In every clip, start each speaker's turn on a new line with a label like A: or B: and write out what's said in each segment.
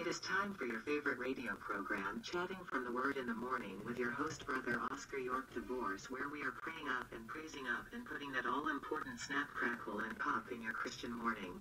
A: It is time for your favorite radio program, Chatting from the Word in the Morning, with your host, Brother Oscar York Divorce, where we are praying up and praising up and putting that all important snap, crackle, and pop in your Christian morning.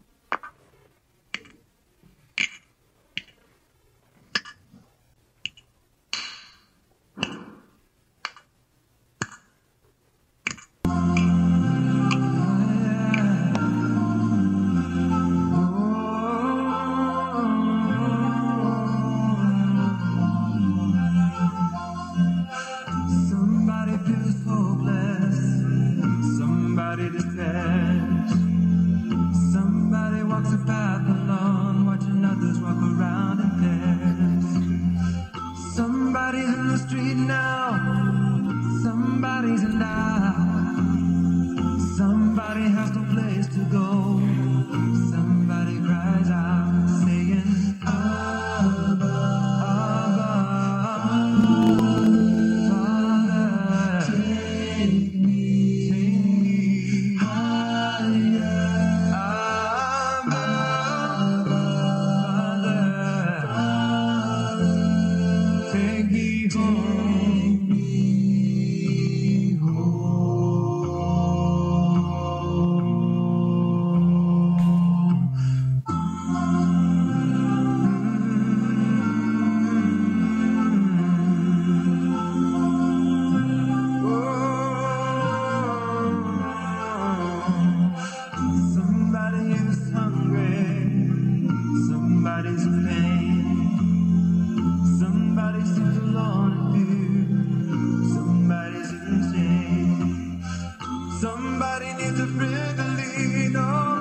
B: Somebody needs a friend to lean on.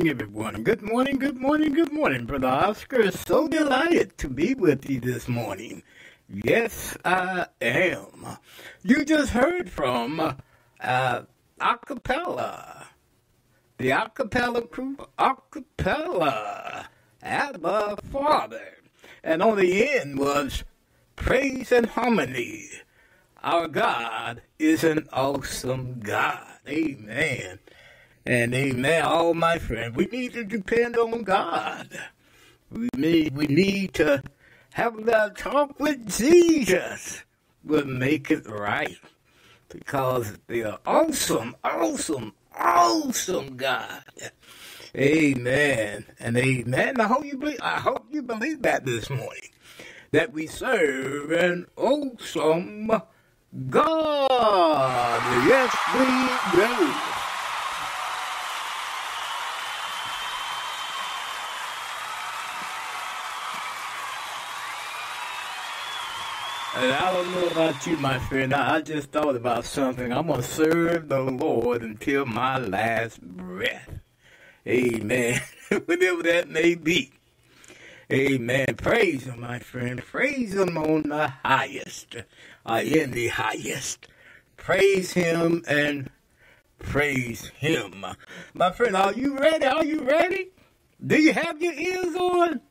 C: morning, everyone. Good morning, good morning, good morning, Brother Oscar. Is so delighted to be with you this morning. Yes, I am. You just heard from uh, Acapella, the Acapella crew, Acapella, Abba Father. And on the end was Praise and Harmony. Our God is an awesome God. Amen. And amen. All oh, my friends, we need to depend on God. We need, we need to have that talk with Jesus. We'll make it right. Because are awesome, awesome, awesome God. Amen and amen. I hope you believe, I hope you believe that this morning. That we serve an awesome God. Yes, we do. And I don't know about you, my friend. I just thought about something. I'm going to serve the Lord until my last breath. Amen. Whatever that may be. Amen. Praise Him, my friend. Praise Him on the highest, uh, in the highest. Praise Him and praise Him. My friend, are you ready? Are you ready? Do you have your ears on?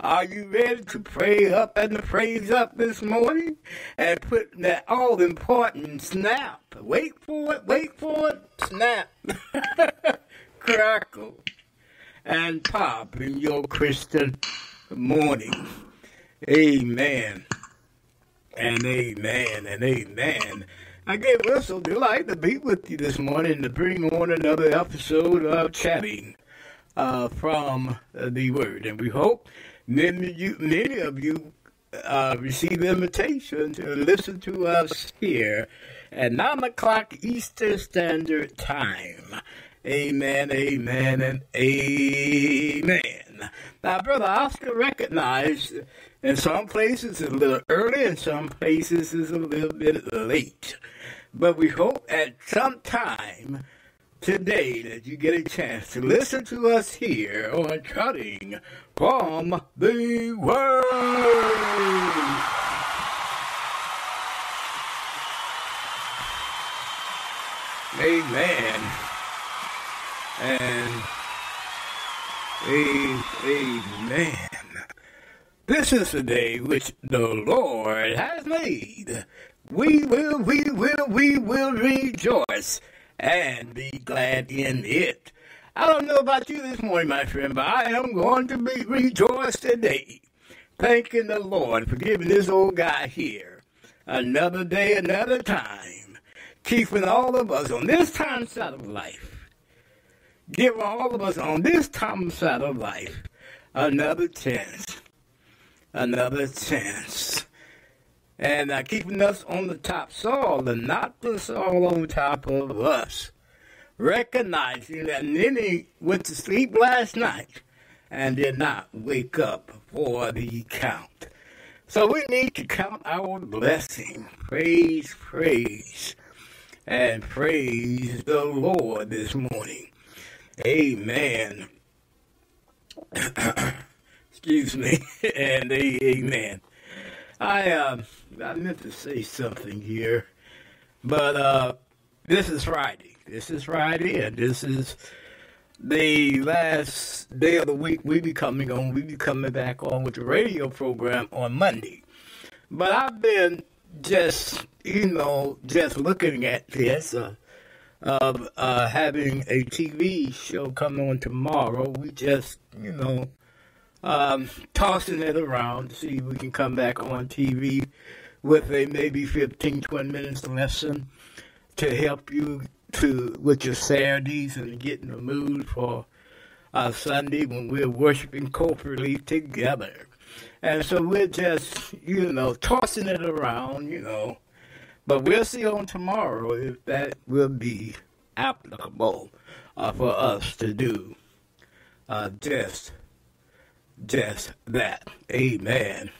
C: Are you ready to pray up and praise up this morning and put that all important snap? Wait for it, wait for it, snap, crackle, and pop in your Christian morning. Amen. And amen and amen. I we're so delighted to be with you this morning to bring on another episode of Chatting uh, from uh, the Word. And we hope many of you, many of you uh, receive the invitation to listen to us here at 9 o'clock Eastern Standard Time. Amen, amen, and amen. Now, Brother Oscar recognized in some places it's a little early, in some places it's a little bit late. But we hope at some time today that you get a chance to listen to us here on Chatting from the Word. Amen. And amen. This is the day which the Lord has made. We will, we will, we will rejoice and be glad in it. I don't know about you this morning, my friend, but I am going to be rejoiced today. Thanking the Lord for giving this old guy here another day, another time, keeping all of us on this time side of life, giving all of us on this time side of life another chance, another chance and uh, keeping us on the top soil and not the soil on top of us. Recognizing that Nini went to sleep last night and did not wake up for the count. So we need to count our blessing. Praise, praise, and praise the Lord this morning. Amen. Excuse me, and amen. I uh, I meant to say something here, but uh, this is Friday. This is Friday, and this is the last day of the week. We be coming on. We be coming back on with the radio program on Monday. But I've been just, you know, just looking at this. Uh, of uh, having a TV show come on tomorrow. We just, you know, um, tossing it around to see if we can come back on TV with a maybe 15, 20 minutes lesson to help you to with your Saturdays and get in the mood for uh, Sunday when we're worshiping corporately together. And so we're just, you know, tossing it around, you know. But we'll see on tomorrow if that will be applicable uh, for us to do uh, just just that. Amen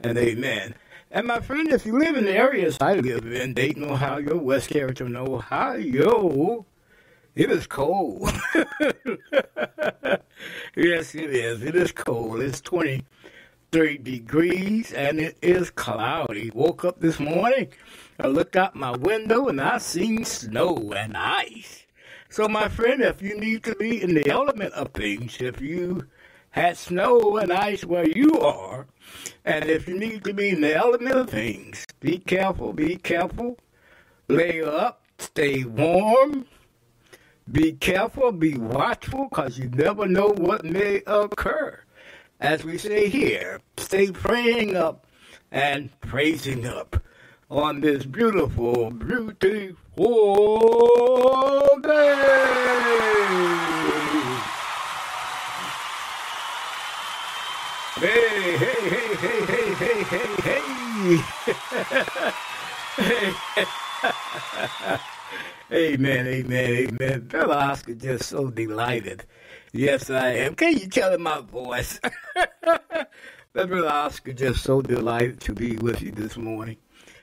C: and amen. And my friend, if you live in the areas I live in, Dayton, Ohio, West Carrollton, Ohio, it is cold. yes, it is. It is cold. It's 20, three degrees, and it is cloudy. Woke up this morning, I looked out my window, and I seen snow and ice. So, my friend, if you need to be in the element of things, if you had snow and ice where you are, and if you need to be in the element of things, be careful, be careful, lay up, stay warm, be careful, be watchful, because you never know what may occur. As we say here, stay praying up and praising up on this beautiful, beautiful day. Hey, hey, hey, hey, hey, hey, hey, hey. Hey. amen, amen, amen. Brother Oscar just so delighted. Yes, I am. Can you tell in my voice? Brother Oscar just so delighted to be with you this morning.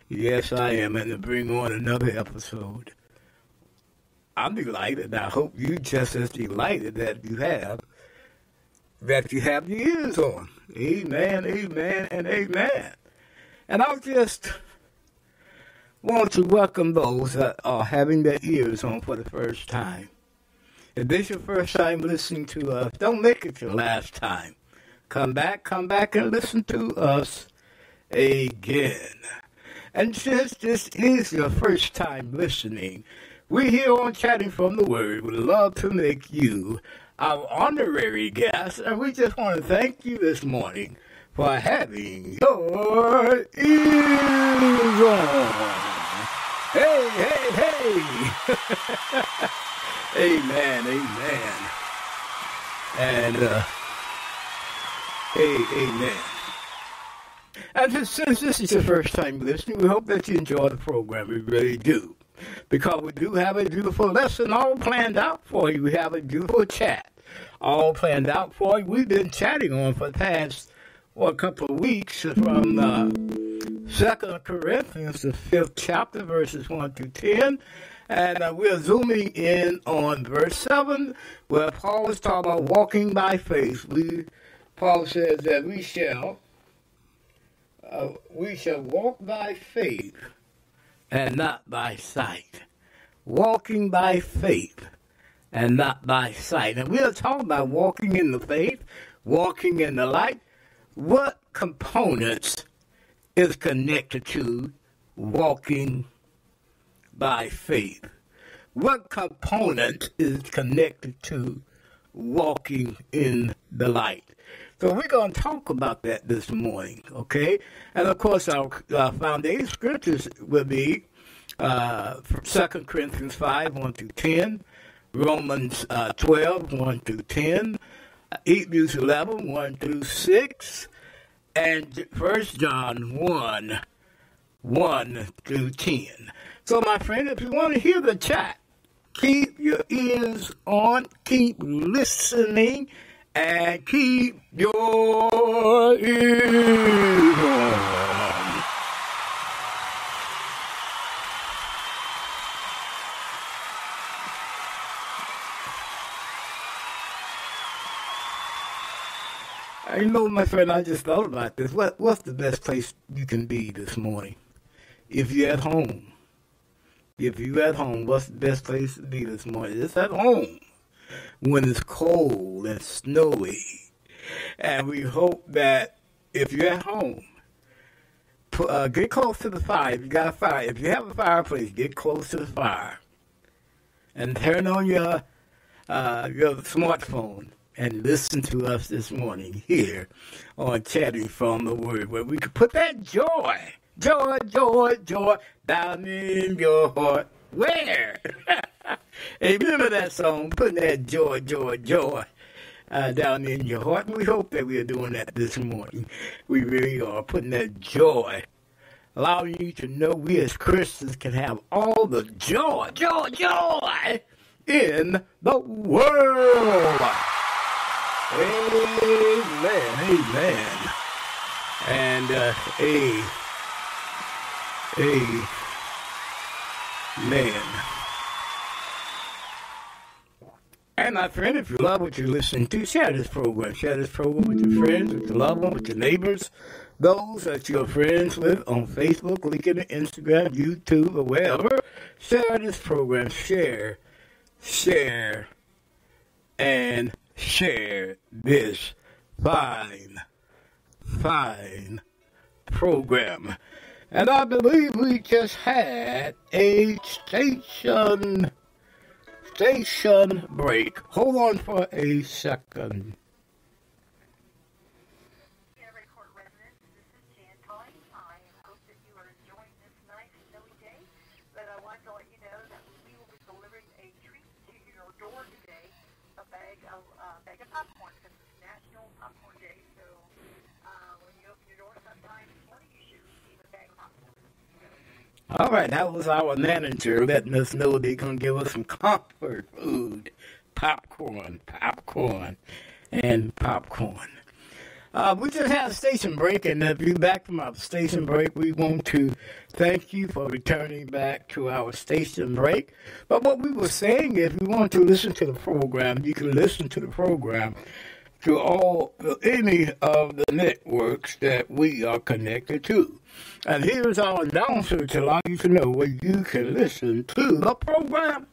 C: Yes, I am, and to bring on another episode. I'm delighted. I hope you just as delighted that you have that you have your ears on. Amen, amen, and amen. And I just want to welcome those that are having their ears on for the first time. If this is your first time listening to us, don't make it your last time. Come back, come back and listen to us again. And since this is your first time listening, we're here on Chatting from the Word. We'd love to make you our honorary guest, and we just want to thank you this morning for having your ears on. Hey, hey, hey! amen, amen. And, uh, hey, amen. And since this is your first time listening, we hope that you enjoy the program. We really do. Because we do have a beautiful lesson all planned out for you. We have a beautiful chat all planned out for you. We've been chatting on for the past well, a couple of weeks from uh, Second Corinthians, the fifth chapter, verses one through ten, and uh, we're zooming in on verse seven, where Paul is talking about walking by faith. We, Paul says that we shall uh, we shall walk by faith and not by sight. Walking by faith and not by sight. And we're talking about walking in the faith, walking in the light. What components is connected to walking by faith? What component is connected to walking in the light? So we're going to talk about that this morning, okay? And of course, our, our foundation scriptures will be uh, 2 Corinthians 5 1 through 10. Romans uh, 12, 1 through 10, Hebrews 11, 1 through 6, and 1 John 1, 1 through 10. So, my friend, if you want to hear the chat, keep your ears on, keep listening, and keep your ears on. You know, my friend, I just thought about this. What What's the best place you can be this morning? If you're at home. If you're at home, what's the best place to be this morning? It's at home when it's cold and snowy. And we hope that if you're at home, uh, get close to the fire. If you got a fire, if you have a fireplace, get close to the fire. And turn on your uh, your smartphone and listen to us this morning here on Chatting from the Word, where we could put that joy, joy, joy, joy down in your heart. Where? hey, remember that song, putting that joy, joy, joy uh, down in your heart. And We hope that we are doing that this morning. We really are putting that joy, allowing you to know we as Christians can have all the joy, joy, joy in the world. Amen. Amen. And uh, a, a man. And my friend, if you love what you're listening to, share this program. Share this program with your friends, with your loved ones, with your neighbors, those that you're friends with on Facebook, LinkedIn, Instagram, YouTube, or wherever. Share this program. Share, share, and share this fine, fine program. And I believe we just had a station station break. Hold on for a second.
D: So uh, when you open your door sometime this morning, you should receive a bag of popcorn.
C: All right, that was our manager letting us know they're going to give us some comfort food popcorn, popcorn, and popcorn. Uh, we just had a station break, and if you're back from our station break, we want to thank you for returning back to our station break. But what we were saying is, if you want to listen to the program, you can listen to the program to all any of the networks that we are connected to. And here's our announcer to allow you to know where you can listen to the program.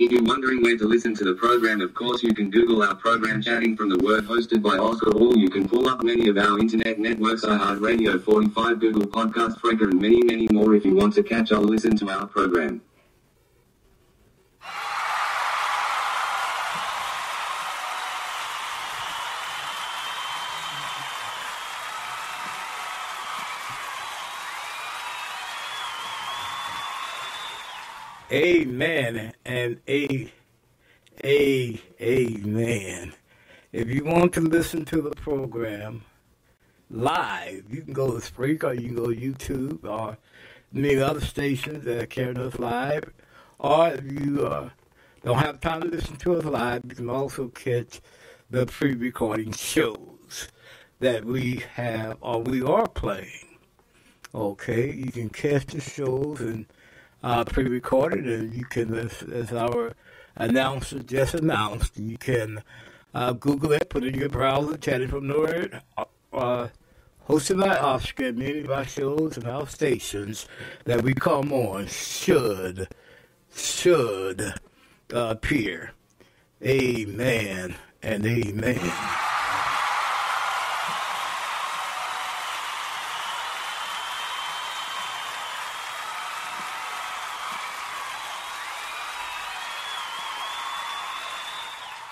E: If you're wondering where to listen to the program, of course you can Google our program Chatting from the Word hosted by Oscar, Hall. you can pull up many of our internet networks iHeartRadio 45, Google Podcast, Spreaker, and many, many more if you want to catch or listen to our program.
C: Amen and a a amen. If you want to listen to the program live, you can go to Spreaker, you can go to YouTube, or many other stations that are carrying us live. Or if you uh, don't have time to listen to us live, you can also catch the pre-recording shows that we have or we are playing. Okay, you can catch the shows and uh, pre-recorded, and you can, as, as our announcer just announced, you can uh, Google it, put it in your browser, chatting from the word, uh, hosted by Oscar, many of our shows and our stations that we come on should, should uh, appear. Amen and amen.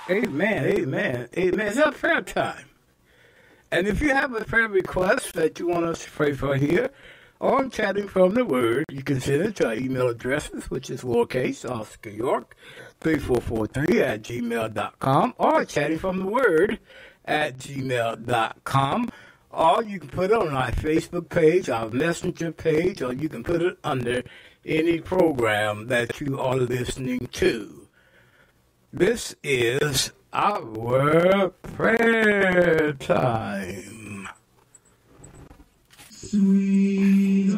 C: Amen, amen, amen. It's our prayer time. And if you have a prayer request that you want us to pray for here, I'm chatting from the word, you can send it to our email addresses, which is lowercase Oscar York 3443 at gmail.com, or chatting from the word at gmail.com. Or you can put it on our Facebook page, our messenger page, or you can put it under any program that you are listening to. This is our prayer time.
B: Sweet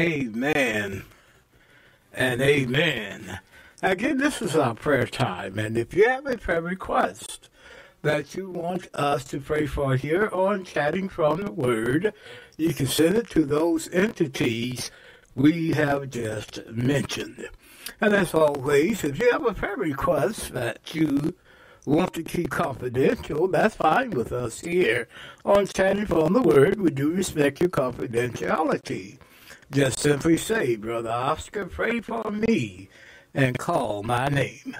C: Amen and amen. Again, this is our prayer time, and if you have a prayer request that you want us to pray for here on Chatting from the Word, you can send it to those entities we have just mentioned. And as always, if you have a prayer request that you want to keep confidential, that's fine with us here on Chatting from the Word. We do respect your confidentiality. Just simply say, Brother Oscar, pray for me and call my name.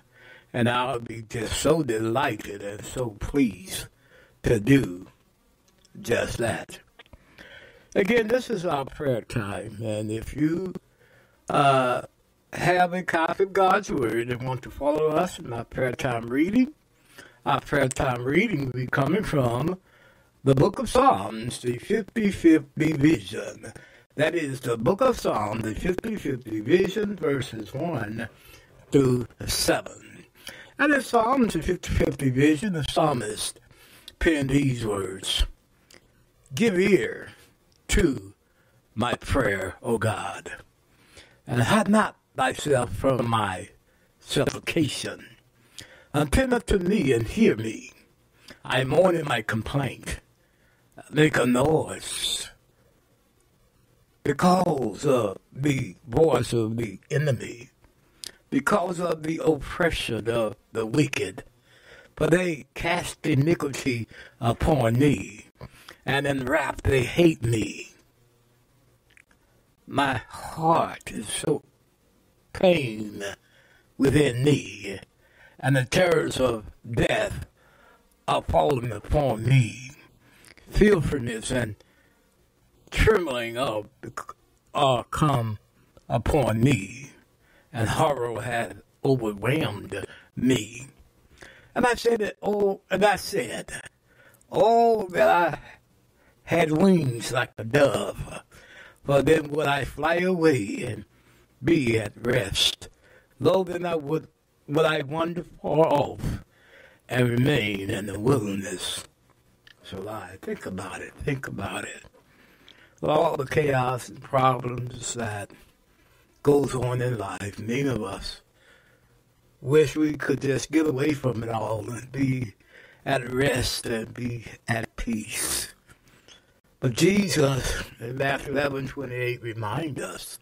C: And I'll be just so delighted and so pleased to do just that. Again, this is our prayer time. And if you uh, have a copy of God's Word and want to follow us in our prayer time reading, our prayer time reading will be coming from the book of Psalms, the 55th division. That is the book of Psalms, the 55th division, verses 1 through 7. And in Psalms, the 55th division, the psalmist penned these words Give ear to my prayer, O God, and hide not thyself from my supplication. Attend unto me and hear me. I mourn in my complaint. Make a noise because of the voice of the enemy, because of the oppression of the wicked. For they cast iniquity upon me, and in wrath they hate me. My heart is so pain within me, and the terrors of death are falling upon me. Fearfulness and trembling of uh, come upon me, and horror had overwhelmed me. And I said that oh and I said, Oh that I had wings like a dove, for then would I fly away and be at rest. Though then I would would I wander far off and remain in the wilderness. So I think about it, think about it all the chaos and problems that goes on in life, many of us wish we could just get away from it all and be at rest and be at peace. But Jesus in Matthew 11 28 remind us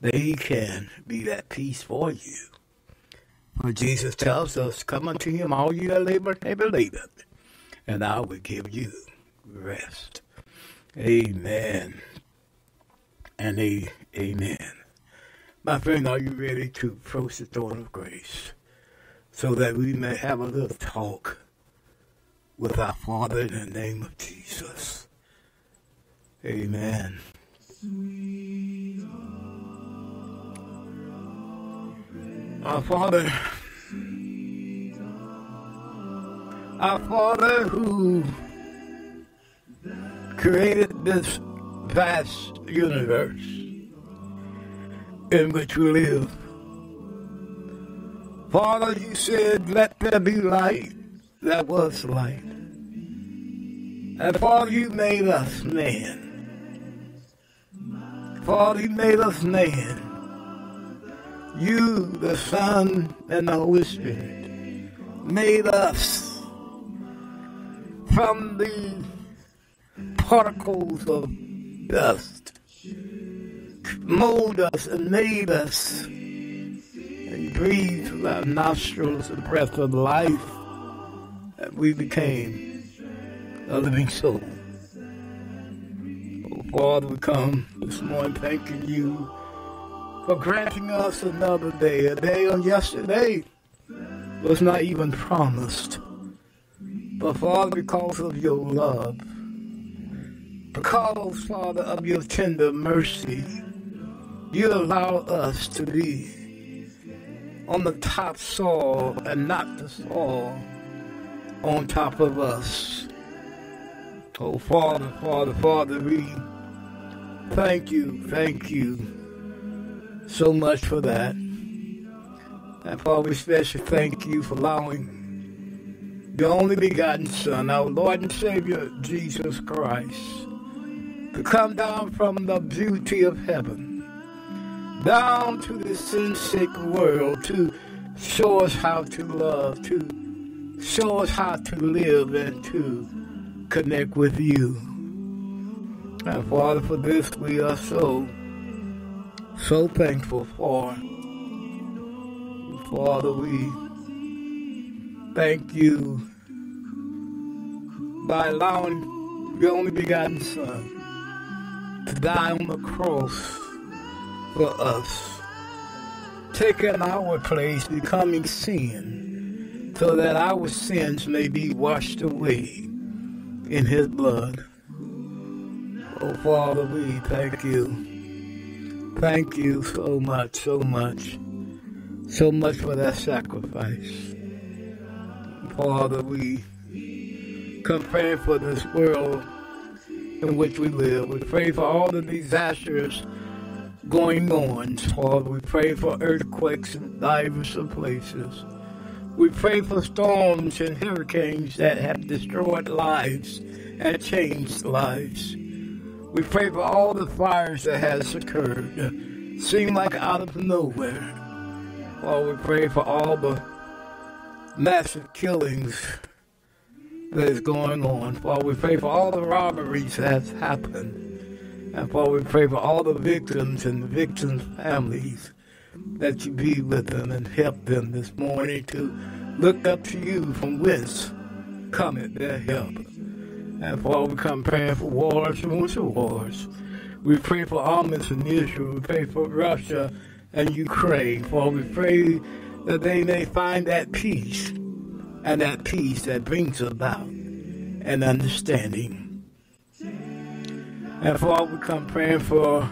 C: that he can be that peace for you. For Jesus tells us, Come unto him, all you that labor and heavy and I will give you rest. Amen. And a, amen. My friend, are you ready to approach the throne of grace so that we may have a little talk with our Father in the name of Jesus? Amen. Our Father, our Father who created this vast universe in which we live. Father, you said, let there be light. There was light. And Father, you made us man. Father, you made us man. You, the Son, and the Holy Spirit, made us from the particles of dust mold us and made us and breathed through our nostrils the breath of life and we became a living soul. Oh, Father, we come this morning thanking you for granting us another day, a day on yesterday was not even promised. But Father, because of your love, because, Father, of your tender mercy, you allow us to be on the top soil and not the soil on top of us. Oh, Father, Father, Father, we thank you, thank you so much for that. And Father, we especially thank you for allowing the only begotten Son, our Lord and Savior, Jesus Christ, to come down from the beauty of heaven, down to the sin sick world to show us how to love, to show us how to live, and to connect with you. And Father, for this we are so, so thankful for. Father, we thank you by allowing your only begotten Son die on the cross for us, taking our place, becoming sin, so that our sins may be washed away in his blood. Oh, Father, we thank you. Thank you so much, so much, so much for that sacrifice. Father, we come praying for this world in which we live. We pray for all the disasters going on. Father, we pray for earthquakes in diverse places. We pray for storms and hurricanes that have destroyed lives and changed lives. We pray for all the fires that has occurred, seem like out of nowhere. Lord, we pray for all the massive killings that is going on. Father, we pray for all the robberies that has happened. And Father, we pray for all the victims and the victims' families that you be with them and help them this morning to look up to you from whence cometh their help. And Father, we come praying for wars and winter wars. We pray for almonds in Israel. We pray for Russia and Ukraine. Father, we pray that they may find that peace and that peace that brings about an understanding. And Father, we come praying for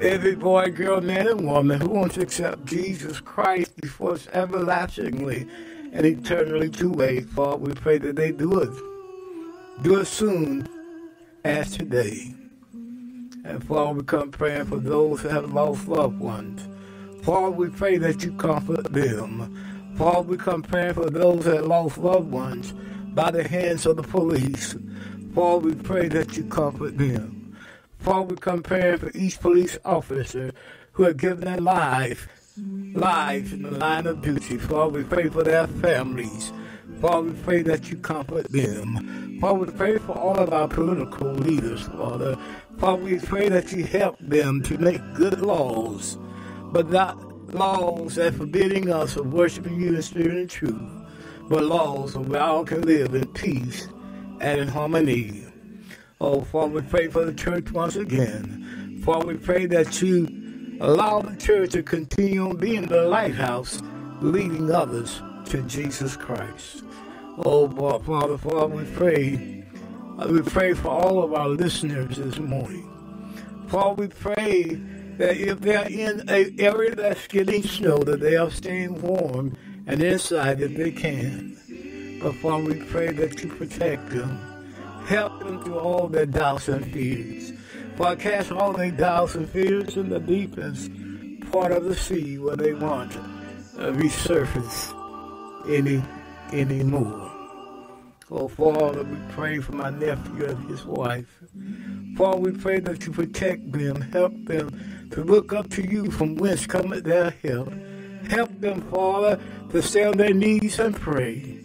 C: every boy, girl, man, and woman who wants to accept Jesus Christ before it's everlastingly and eternally too late. Father, we pray that they do it. Do it soon as today. And Father, we come praying for those who have lost loved ones. Father, we pray that you comfort them. Father, we come praying for those that lost loved ones by the hands of the police. Father, we pray that you comfort them. Father, we come praying for each police officer who have given their life, lives in the line of duty. Father, we pray for their families. Father, we pray that you comfort them. Father, we pray for all of our political leaders, Father. Father, we pray that you help them to make good laws, but not laws that forbidding us from worshiping you in spirit and truth, but laws where we all can live in peace and in harmony. Oh, Father, we pray for the church once again. Father, we pray that you allow the church to continue on being the lighthouse, leading others to Jesus Christ. Oh, Father, Father, we pray. We pray for all of our listeners this morning. Father, we pray that if they're in an area that's getting snow, that they are staying warm and inside if they can. But Father, we pray that you protect them. Help them through all their doubts and fears. Father, cast all their doubts and fears in the deepest part of the sea where they want to resurface any anymore. Oh, Father, we pray for my nephew and his wife. Father, we pray that you protect them, help them to look up to you from whence cometh their help. Help them, Father, to stay on their knees and pray.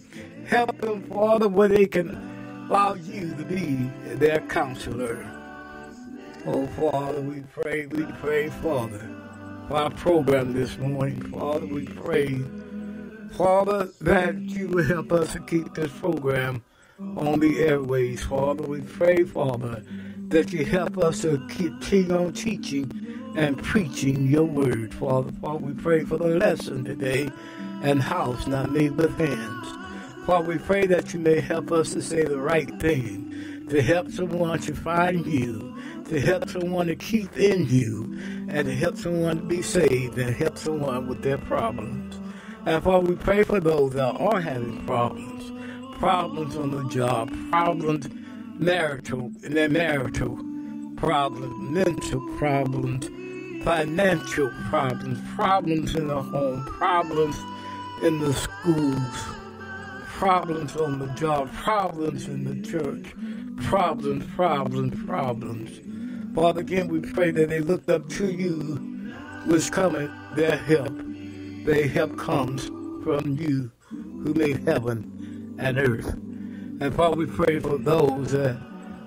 C: Help them, Father, where they can allow you to be their counselor. Oh, Father, we pray, we pray, Father, for our program this morning. Father, we pray, Father, that you will help us to keep this program on the airways. Father, we pray, Father, that you help us to continue on teaching and preaching your word. Father, Father, we pray for the lesson today and house not made with hands. Father, we pray that you may help us to say the right thing, to help someone to find you, to help someone to keep in you, and to help someone to be saved and help someone with their problems. And Father, we pray for those that are having problems, problems on the job, problems marital, in their marital problems, mental problems, financial problems, problems in the home, problems in the schools, problems on the job, problems in the church, problems, problems, problems. Father, again, we pray that they looked up to you, which cometh their help. Their help comes from you who made heaven and earth. And Father, we pray for those that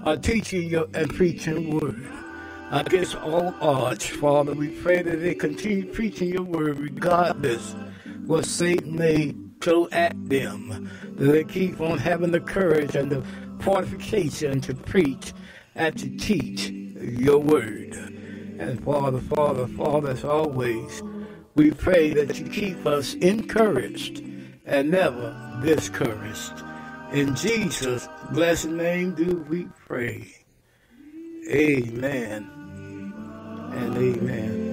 C: are teaching your and preaching word against all odds, Father. We pray that they continue preaching your word regardless what Satan may throw at them. That they keep on having the courage and the fortification to preach and to teach your word. And Father, Father, Father, as always, we pray that you keep us encouraged and never discouraged. In Jesus' blessed name do we pray. Amen and amen.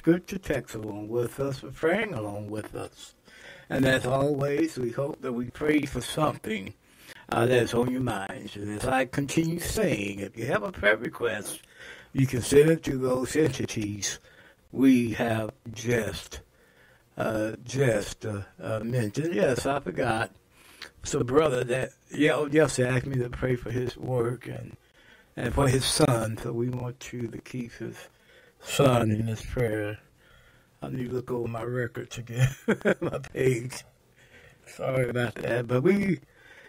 C: Scripture text along with us, for praying along with us. And as always, we hope that we pray for something uh, that's on your minds. And as I continue saying, if you have a prayer request, you can send it to those entities we have just uh, just uh, uh, mentioned. Yes, I forgot. It's a brother that yeah, yesterday asked me to pray for his work and and for his son. So we want you to keep his son in his prayer. I need to look over my records again, my page. Sorry about that, but we,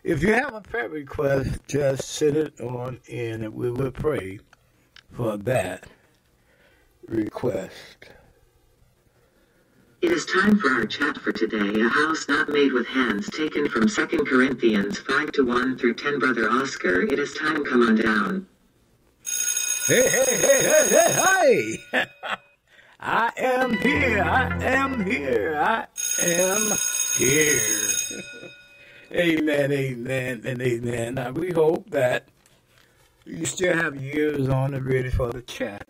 C: if you have a prayer request, just send it on in, and we will pray for that request.
A: It is time for our chat for today, a house not made with hands taken from 2 Corinthians 5 to 1 through 10. Brother Oscar, it is time, come on down.
C: Hey, hey, hey, hey, hey, hey! I am here. I am here. I am here. amen, amen, and amen. Now, we hope that you still have ears on and ready for the chat.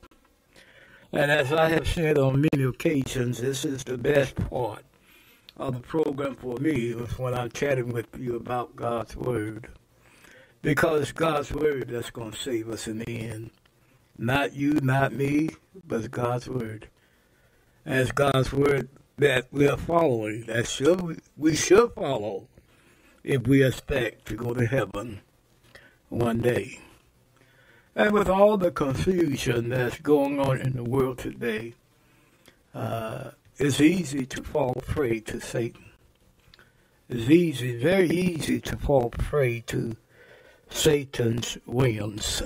C: And as I have said on many occasions, this is the best part of the program for me is when I'm chatting with you about God's Word. Because God's Word that's going to save us in the end. Not you, not me, but God's Word. And it's God's Word that we are following, that should, we should follow if we expect to go to heaven one day. And with all the confusion that's going on in the world today, uh, it's easy to fall prey to Satan. It's easy, very easy to fall prey to Satan's whims.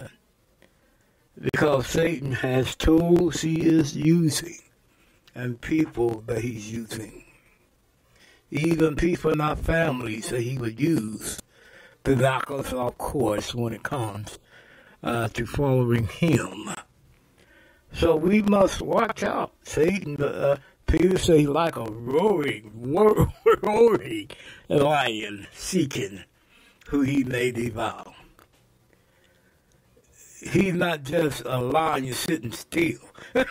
C: Because Satan has tools he is using and people that he's using. Even people in our families that he would use to knock us off course when it comes uh, to following him. So we must watch out. Satan, uh, Peter say, like a roaring, roaring lion seeking who he may devour. He's not just a lion sitting still.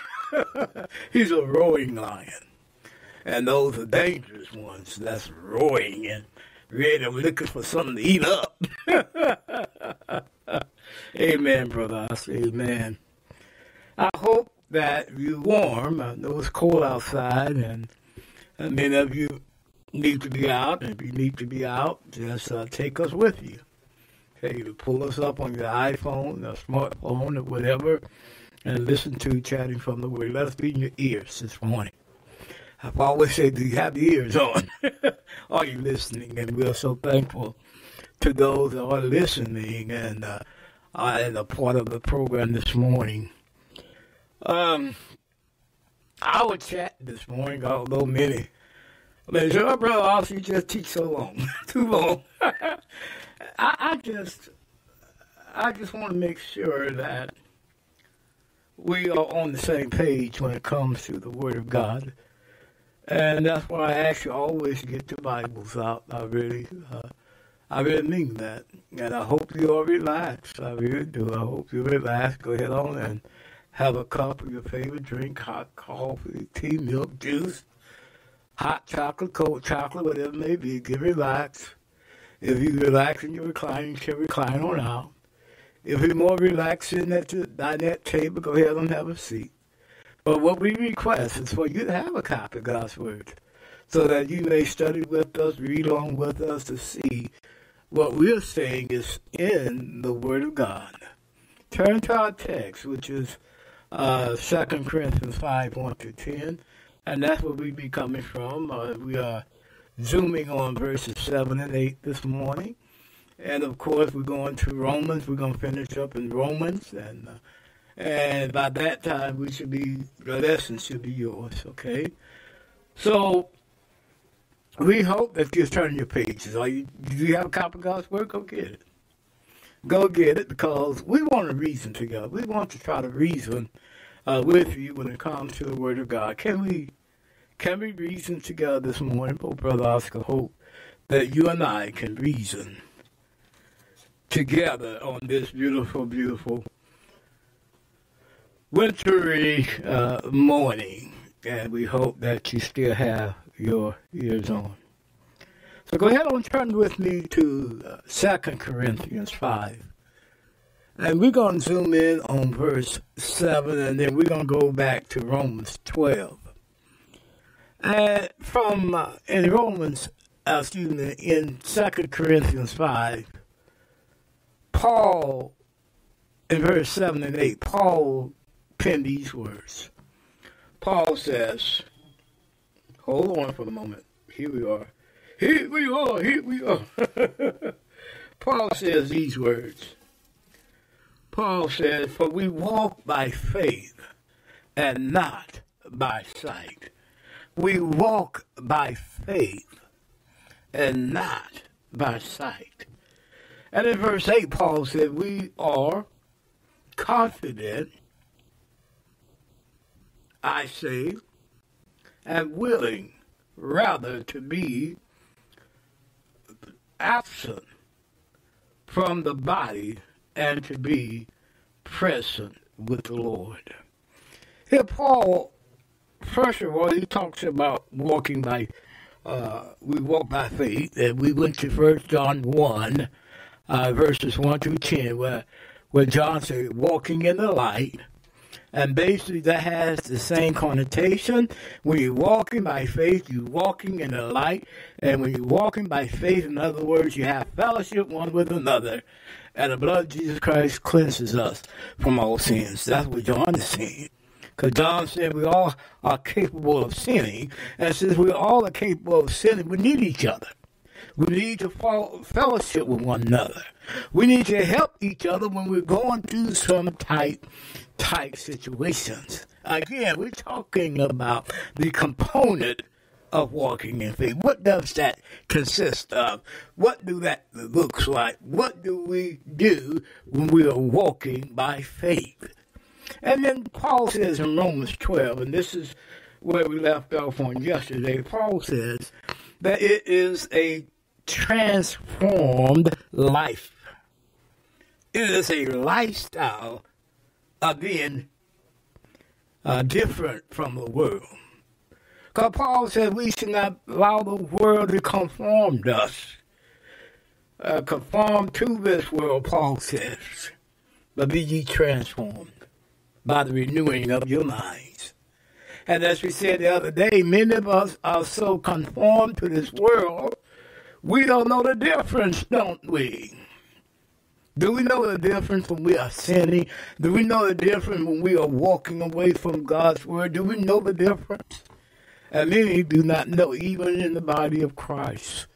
C: He's a roaring lion. And those are dangerous ones that's roaring and ready looking for something to eat up. Amen, brother. Amen. I hope that you're warm. I know it's cold outside, and, many of you need to be out, if you need to be out, just uh, take us with you. Okay, you pull us up on your iPhone, or smartphone, or whatever, and listen to Chatting from the Word. Let us be in your ears this morning. I've always said, do you have ears on? are you listening? And we're so thankful to those that are listening and uh, are a part of the program this morning. Um, our chat this morning, although many, but your brother also just teach so long, too long. I, I just, I just want to make sure that we are on the same page when it comes to the Word of God. And that's why I ask you always get your Bibles out. I really, uh, I really mean that. And I hope you are relaxed. I really do. I hope you're relaxed. Go ahead on and have a cup of your favorite drink, hot coffee, tea, milk, juice, hot chocolate, cold chocolate, whatever it may be. Get relaxed. If you relax and you're reclining, you can recline on out. If you're more relaxed sitting at the dinette table, go ahead and have a seat. But what we request is for you to have a copy of God's Word so that you may study with us, read along with us to see what we're saying is in the Word of God. Turn to our text, which is uh, 2 Corinthians 5 1 to 10. And that's where we be coming from. Uh, we are zooming on verses 7 and 8 this morning. And of course, we're going to Romans. We're going to finish up in Romans. And uh, and by that time, we should be, the lesson should be yours, okay? So, we hope that you're turning your pages. Are you, do you have a copy of God's Word? Go get it. Go get it because we want to reason together. We want to try to reason uh, with you when it comes to the Word of God. Can we can we reason together this morning? Oh, Brother Oscar, hope that you and I can reason together on this beautiful, beautiful wintry uh, morning. And we hope that you still have your ears on. So go ahead and turn with me to uh, 2 Corinthians 5. And we're going to zoom in on verse 7, and then we're going to go back to Romans 12. And from uh, in Romans, uh, excuse me, in 2 Corinthians 5, Paul, in verse 7 and 8, Paul penned these words. Paul says, hold on for a moment. Here we are. Here we are. Here we are. Paul says these words. Paul says, For we walk by faith and not by sight. We walk by faith and not by sight. And in verse 8, Paul said, We are confident, I say, and willing rather to be absent from the body and to be present with the Lord. Here, Paul, first of all, he talks about walking by, uh, we walk by faith, and we went to First John 1, uh, verses 1 through 10, where, where John said, walking in the light, and basically, that has the same connotation. When you're walking by faith, you're walking in the light. And when you're walking by faith, in other words, you have fellowship one with another. And the blood of Jesus Christ cleanses us from all sins. That's what John is saying. Because John said we all are capable of sinning. And since we all are capable of sinning, we need each other. We need to fellowship with one another. We need to help each other when we're going through some tight, tight situations. Again, we're talking about the component of walking in faith. What does that consist of? What do that looks like? What do we do when we are walking by faith? And then Paul says in Romans 12, and this is where we left off on yesterday, Paul says that it is a transformed life. It is a lifestyle of being uh, different from the world. Because Paul said we should not allow the world to conform us. Uh, conform to this world, Paul says, but be ye transformed by the renewing of your minds. And as we said the other day, many of us are so conformed to this world, we don't know the difference, don't we? Do we know the difference when we are sinning? Do we know the difference when we are walking away from God's word? Do we know the difference? And many do not know, even in the body of Christ,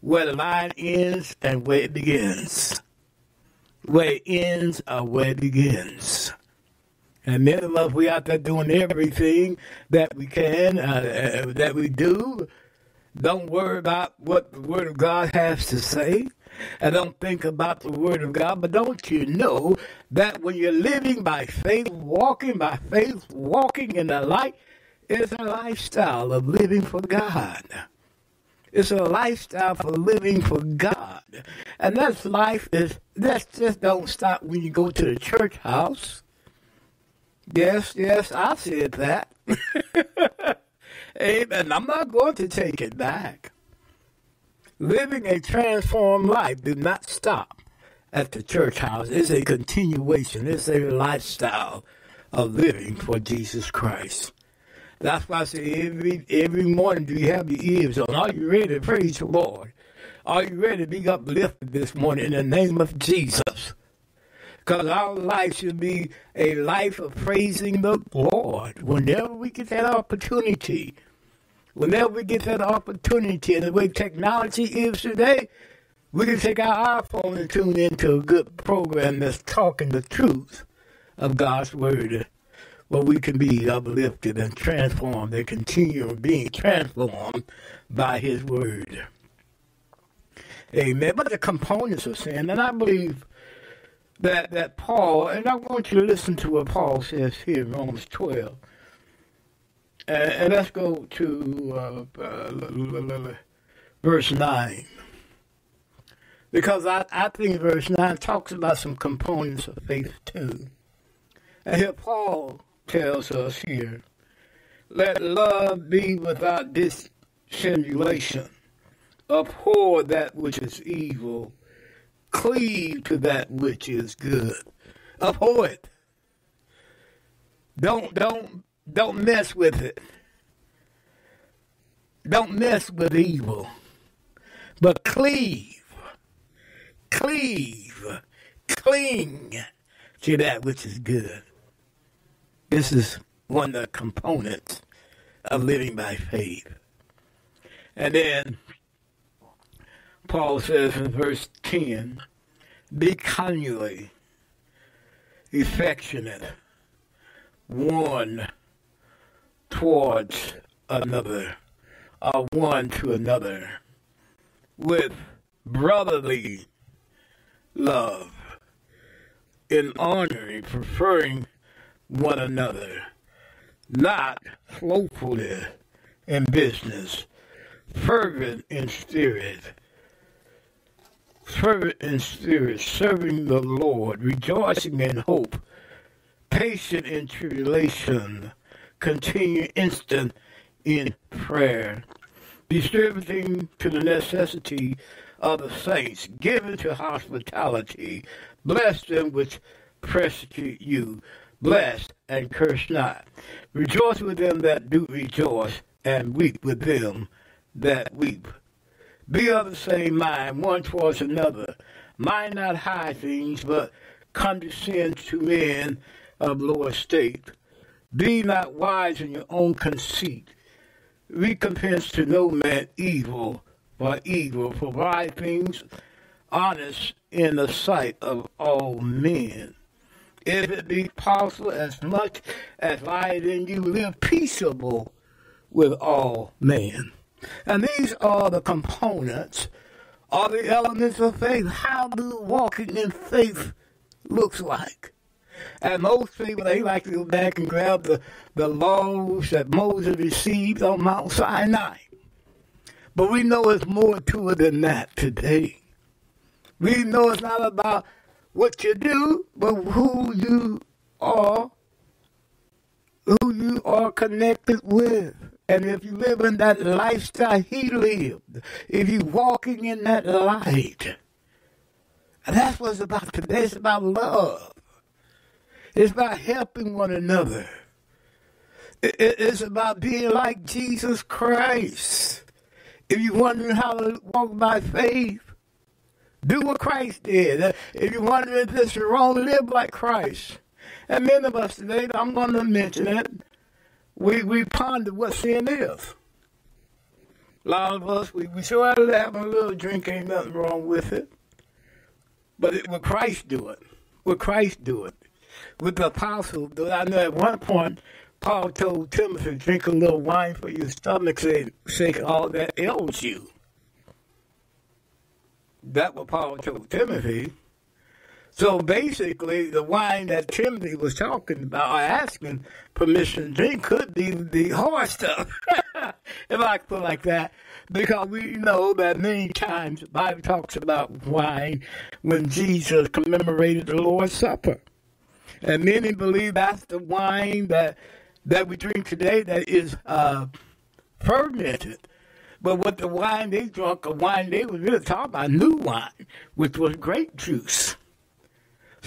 C: where the line ends and where it begins. Where it ends or where it begins. And of us, we out there doing everything that we can, uh, uh, that we do. Don't worry about what the Word of God has to say. And don't think about the Word of God. But don't you know that when you're living by faith, walking by faith, walking in the light, it's a lifestyle of living for God. It's a lifestyle for living for God. And that's life is that just don't stop when you go to the church house. Yes, yes, I said that. Amen. I'm not going to take it back. Living a transformed life did not stop at the church house. It's a continuation. It's a lifestyle of living for Jesus Christ. That's why I say every every morning do you have your ears on? Are you ready to praise the Lord? Are you ready to be uplifted this morning in the name of Jesus? Because our life should be a life of praising the Lord whenever we get that opportunity. Whenever we get that opportunity, and the way technology is today, we can take our iPhone and tune into a good program that's talking the truth of God's Word, where we can be uplifted and transformed and continue being transformed by His Word. Amen. But the components of sin, and I believe that that Paul, and I want you to listen to what Paul says here in Romans 12. Uh, and let's go to uh, uh, verse 9. Because I, I think verse 9 talks about some components of faith too. And here Paul tells us here, let love be without dissimulation. Abhor that which is evil. Cleave to that which is good. Abhor it. Don't don't don't mess with it. Don't mess with evil. But cleave, cleave, cling to that which is good. This is one of the components of living by faith. And then Paul says in verse 10 be continually affectionate one towards another, or one to another, with brotherly love, in honoring, preferring one another, not slothfully in business, fervent in spirit, fervent in spirit, serving the Lord, rejoicing in hope, patient in tribulation, continue instant in prayer, distributing to the necessity of the saints, given to hospitality, bless them which persecute you, bless and curse not. Rejoice with them that do rejoice, and weep with them that weep. Be of the same mind one towards another. Mind not high things, but condescend to men of low estate. Be not wise in your own conceit. Recompense to no man evil for evil. Provide things honest in the sight of all men. If it be possible, as much as lie in you, live peaceable with all men. And these are the components, are the elements of faith. How do walking in faith looks like? And most people, they like to go back and grab the, the laws that Moses received on Mount Sinai. But we know it's more to it than that today. We know it's not about what you do, but who you are, who you are connected with. And if you live in that lifestyle he lived, if you're walking in that light, that's what it's about today. It's about love. It's about helping one another. It- it- It's about being like Jesus Christ. If you're wondering how to walk by faith, do what Christ did. If you're wondering if it's wrong, live like Christ. And many of us today, I'm going to mention it, we, we ponder what sin is. A lot of us, we, we sure have having a little drink, ain't nothing wrong with it. But it, will Christ do it? Will Christ do it? With the apostle, it? I know at one point, Paul told Timothy, drink a little wine for your stomach's sake, all that ails you. That what Paul told Timothy. So basically, the wine that Timothy was talking about or asking permission to drink could be the hard stuff, if I could put like that, because we know that many times the Bible talks about wine when Jesus commemorated the Lord's Supper. And many believe that's the wine that that we drink today that is uh, fermented. But what the wine they drank, the wine they was really talking about, new wine, which was grape juice.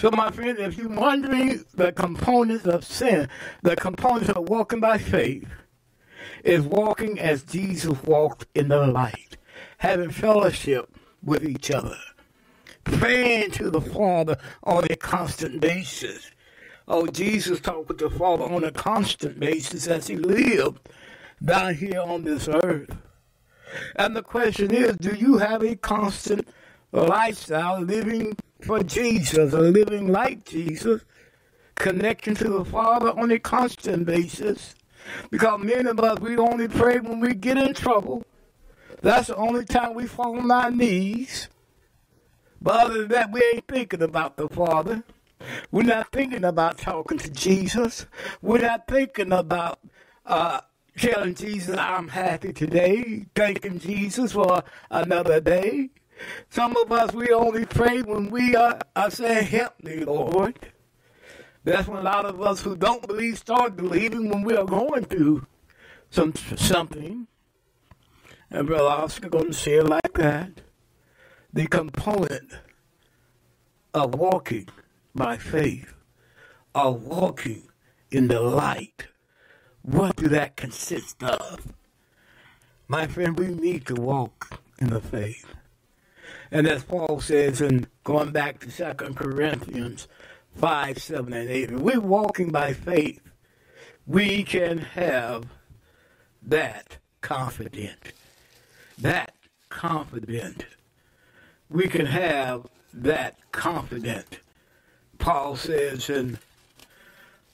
C: So, my friend, if you're wondering the components of sin, the components of walking by faith is walking as Jesus walked in the light, having fellowship with each other, praying to the Father on a constant basis. Oh, Jesus talked with the Father on a constant basis as he lived down here on this earth. And the question is, do you have a constant lifestyle living for Jesus or living like Jesus, connecting to the Father on a constant basis? Because many of us, we only pray when we get in trouble. That's the only time we fall on our knees. But other than that, we ain't thinking about the Father. We're not thinking about talking to Jesus. We're not thinking about uh, telling Jesus, I'm happy today, thanking Jesus for another day. Some of us, we only pray when we are, are saying, Help me, Lord. That's when a lot of us who don't believe start believing when we are going through some something. And Brother Oscar going to say it like that. The component of walking by faith, of walking in the light, what do that consist of? My friend, we need to walk in the faith. And as Paul says in going back to 2 Corinthians 5, 7, and 8, if we're walking by faith, we can have that confident. That confident. We can have that confident. Paul says in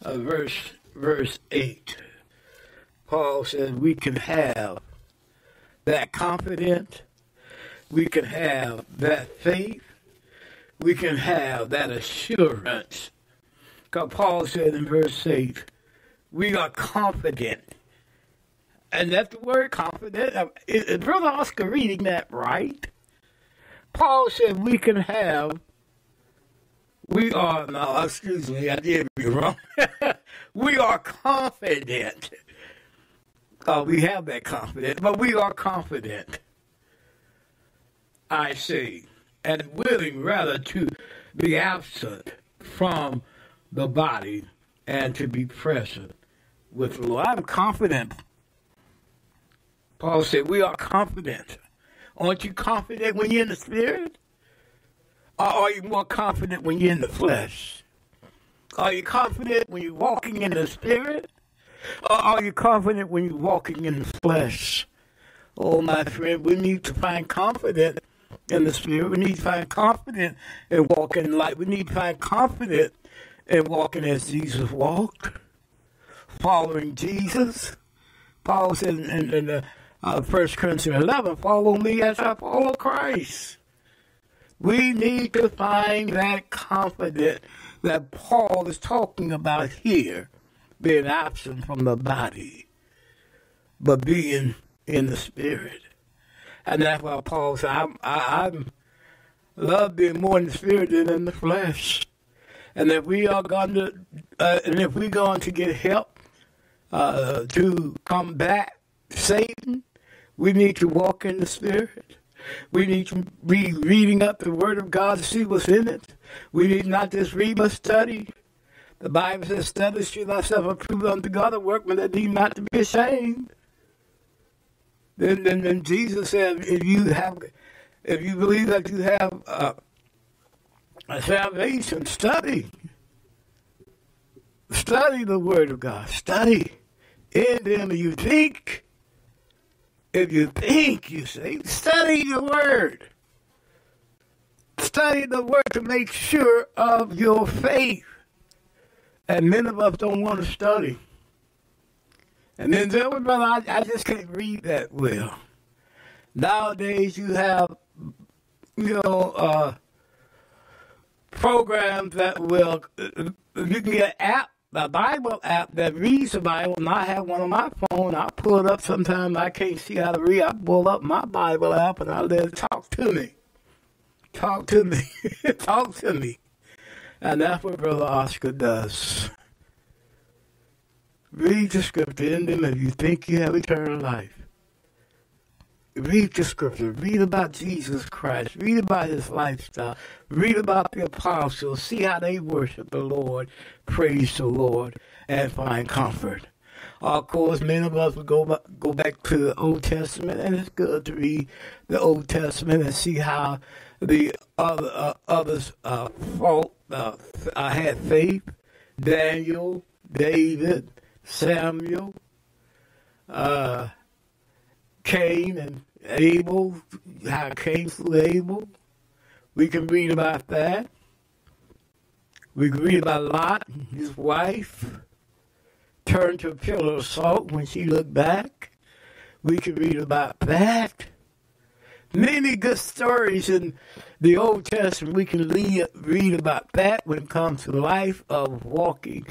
C: uh, verse verse 8, Paul says we can have that confident, we can have that faith, we can have that assurance. Because Paul said in verse 8, we are confident. And that's the word confident. Uh, Is, Brother Oscar reading that right? Paul said we can have, we are, no, excuse me, I did be wrong. we are confident. Uh, we have that confidence, but we are confident. I say, and willing rather to be absent from the body and to be present with the Lord. I'm confident. Paul said, We are confident. Aren't you confident when you're in the spirit? Or are you more confident when you're in the flesh? Are you confident when you're walking in the spirit? Or are you confident when you're walking in the flesh? Oh, my friend, we need to find confidence in the spirit. We need to find confidence in walking in light. We need to find confidence in walking as Jesus walked, following Jesus. Paul said in, in the, uh, 1 Corinthians 11, follow me as I follow Christ. We need to find that confidence that Paul is talking about here, being absent from the body, but being in the spirit. And that's why Paul said, I'm, I, I'm love being more in the spirit than in the flesh. And if we are going to, uh, and if we're going to get help uh, to combat Satan, we need to walk in the spirit. We need to be reading up the Word of God to see what's in it. We need not just read but study. The Bible says, study, thyself approved unto God, a workman that need not to be ashamed. Then, then, then Jesus said, if you have, if you believe that you have a salvation, study. Study the Word of God. Study. And then you think, if you think, you say, study the Word. Study the Word to make sure of your faith. And many of us don't want to study. And then tell me, brother, I, I just can't read that well. Nowadays, you have, you know, uh, programs that will, uh, you can get an app, a Bible app that reads the Bible, and I have one on my phone. I pull it up sometimes. I can't see how to read. I pull up my Bible app and I let it talk to me. Talk to me. talk to me. And that's what Brother Oscar does. Read the scripture in them if you think you have eternal life. Read the scripture. Read about Jesus Christ. Read about his lifestyle. Read about the apostles. See how they worship the Lord, praise the Lord, and find comfort. Of course, many of us would go back, go back to the Old Testament, and it's good to read the Old Testament and see how the other uh, others uh, fought, uh, uh, had faith. Daniel, David, Samuel, uh, Cain and Abel, how Cain slew Abel. We can read about that. We can read about Lot, his wife, turned to a pillar of salt when she looked back. We can read about that. Many good stories in the Old Testament. We can read about that when it comes to life of walking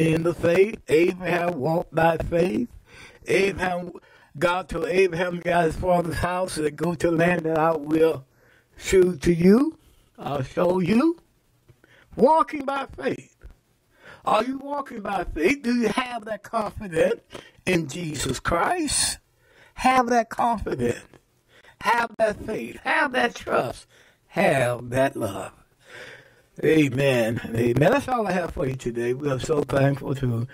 C: in the faith. Abraham walked by faith. Abraham, God told Abraham, got his father's house, and go to land that I will show to you. I'll show you. Walking by faith. Are you walking by faith? Do you have that confidence in Jesus Christ? Have that confidence. Have that faith. Have that trust. Have that love. Amen. Amen. That's all I have for you today. We are so thankful to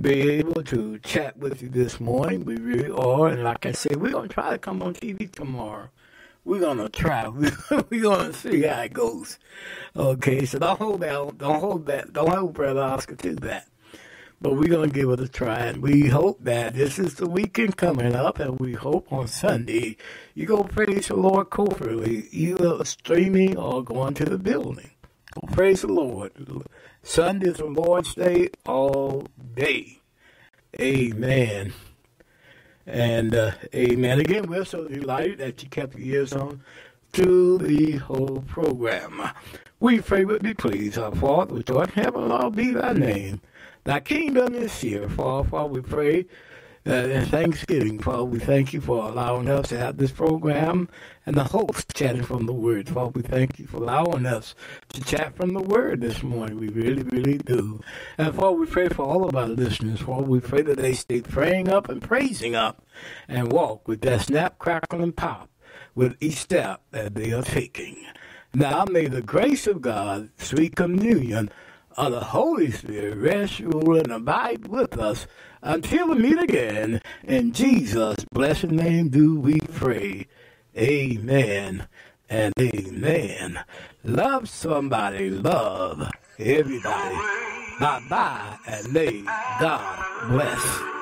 C: be able to chat with you this morning. We really are. And like I said, we're going to try to come on TV tomorrow. We're going to try. We're going to see how it goes. Okay, so don't hold that. Don't hold that. Don't hold Brother Oscar to that. But we're going to give it a try. And we hope that this is the weekend coming up. And we hope on Sunday you go praise the Lord corporately, either streaming or going to the building. Praise the Lord. Sunday is the Lord's Day all day. Amen. And uh, amen. Again, we're so delighted that you kept your ears on to the whole program. We pray with me, please. Our Father, which art in heaven, Lord, be thy name. Thy kingdom is here. Father, Father, we pray uh, Thanksgiving, Father, we thank you for allowing us to have this program and the host chatting from the Word. Father, we thank you for allowing us to chat from the Word this morning. We really, really do. And Father, we pray for all of our listeners. Father, we pray that they stay praying up and praising up and walk with that snap, crackle, and pop with each step that they are taking. Now may the grace of God, sweet communion of the Holy Spirit rest, rule, and abide with us until we meet again. In Jesus' blessed name do we pray. Amen and amen. Love somebody, love everybody. Bye bye, and may God bless.